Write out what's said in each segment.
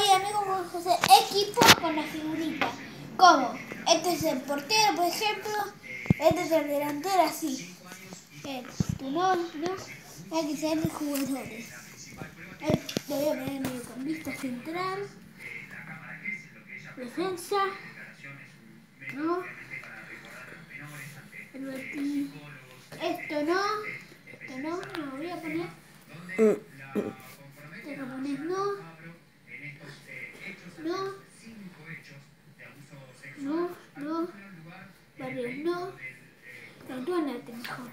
hoy amigos vamos a hacer equipo con la figurita. ¿Cómo? Este es el portero, por ejemplo. Este es el delantero, así. Esto no, no. Hay que ser los jugadores. Lo voy a poner en el campista central. Defensa. No. Esto no. Esto no. No voy a poner. Te lo pones no. No. No, no. Barrios no. Perdónate mejor.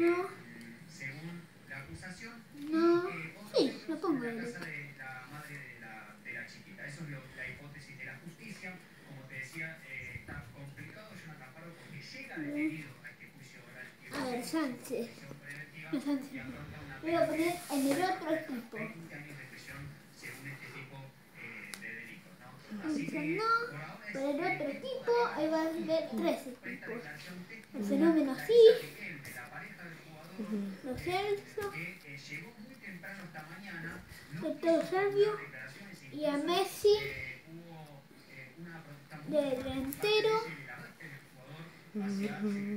No. No. Sí, lo pongo de a ver, Sánchez. No, Sánchez. Voy a poner en el otro equipo. 20 años de prisión según este tipo eh, de delitos. ¿no? Así Así que que no, por ahora es Pero el otro equipo, ahí va a haber tres equipos. El fenómeno sí, los Celso, y a Messi. De delantero,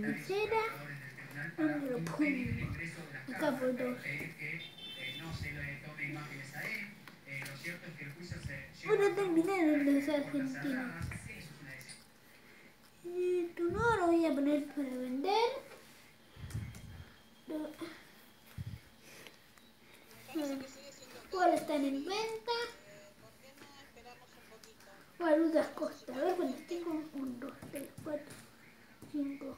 tercera, lo pongo. Acá por dos. pedir que eh, no se le tome imágenes a él. Eh, lo cierto es que el juicio se Bueno, terminaron los argentinos. Y tu no poner para vender. ¿Cuál están en venta? Valutas Costa. A ver cuántos tengo. 1, 2, 3, 4, 5,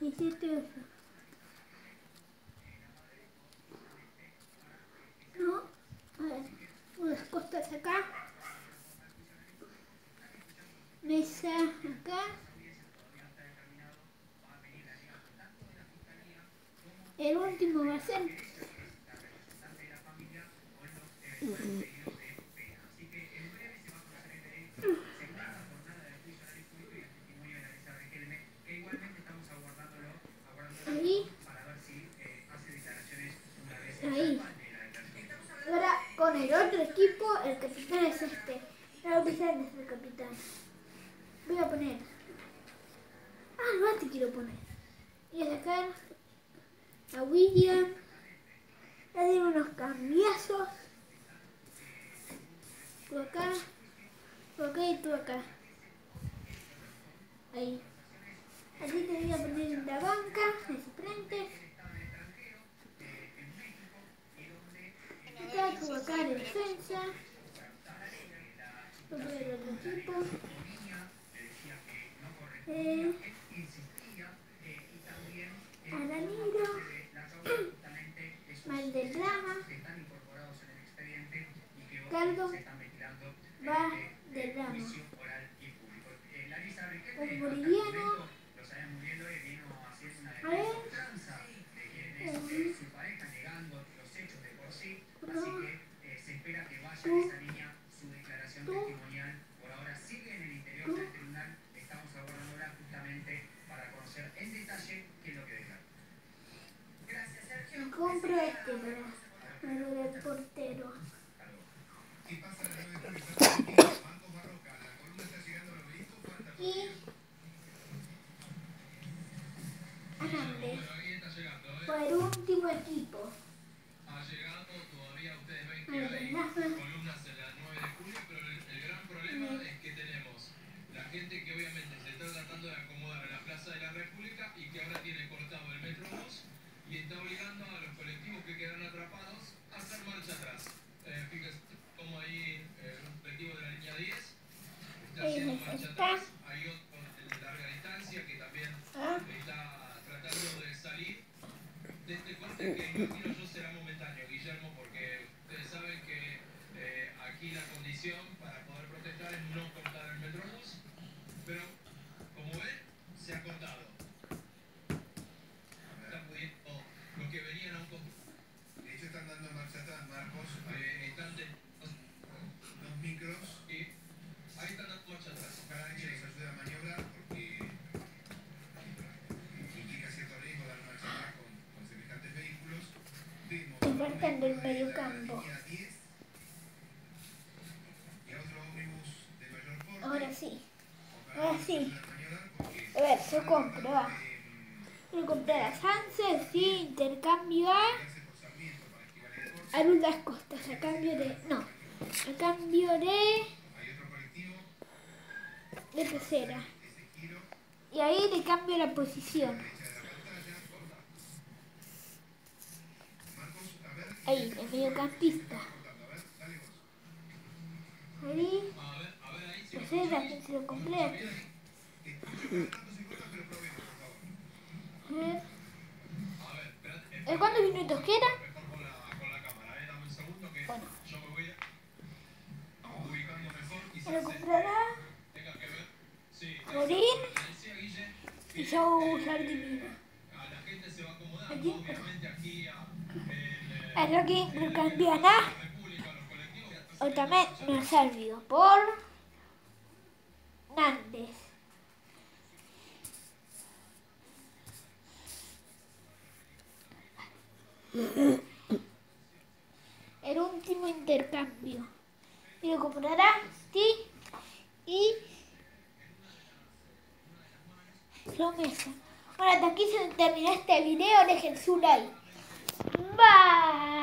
17, 8. No. A ver. Unas costas acá. Mesa acá. El último va a ser. Ahí. Ahí. Ahora con el otro equipo, el capitán es este. La capitán es el capitán. Voy a poner. Ah, el bate quiero poner. Y a sacar a William. Le doy unos cambiazos. Tú acá. Tú acá y tú acá. Ahí. Así te voy a poner en la banca, en suplentes. Acá, tú acá de defensa. A poner otro equipo. Eh, Araniro. Valderrama. Cardo. Va de Rama. Un boliviano. A ver. Eh, no. Tú. Tú. Por ahora sigue en el interior Tú. del tribunal. Estamos aguardándola justamente para conocer en detalle qué es lo que declara. Gracias, Sergio. Me compro este para, para del portero. Y. Por el último equipo. Jesus campo. Ahora sí. Ahora sí. A ver, yo compro, va. Voy a comprar a Sanse, sí, intercambio a... A Ludas Costas, a cambio de... No, a cambio de... De pecera. Y ahí le cambio la posición. Ahí, mediocampista. Ahí. Pecera, que se lo aquí. A ver. ¿Eh, ¿Cuántos minutos? Bueno. Me lo comprará Morir y yo usar divino. Aquí. Allora che lo cambierà ultimamente non servivo por Nandes. El último intercambio. Y lo comprará sí y promesa. Bueno, hasta aquí se terminó este video. Dejen su like. Goodbye.